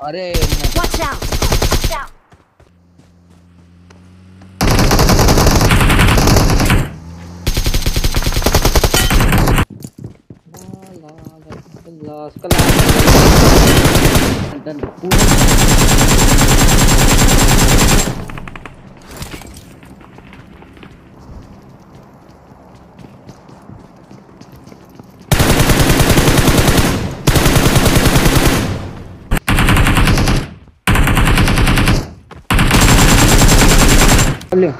अरे Watch out! Watch out! 六。